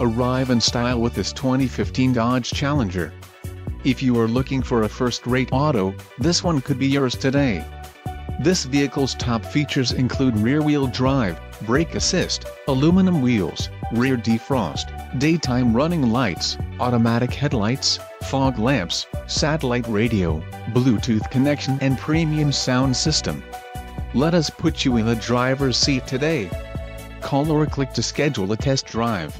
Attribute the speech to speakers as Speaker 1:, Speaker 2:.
Speaker 1: Arrive in style with this 2015 Dodge Challenger. If you are looking for a first-rate auto, this one could be yours today. This vehicle's top features include rear-wheel drive, brake assist, aluminum wheels, rear defrost, daytime running lights, automatic headlights, fog lamps, satellite radio, Bluetooth connection and premium sound system. Let us put you in the driver's seat today. Call or click to schedule a test drive.